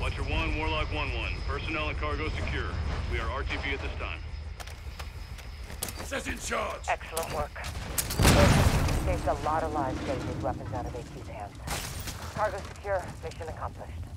Watcher 1, Warlock 1-1. Personnel and cargo secure. We are RTB at this time. Set in charge. Excellent work. Saved a lot of lives getting these weapons out of AT's hands. Cargo secure, mission accomplished.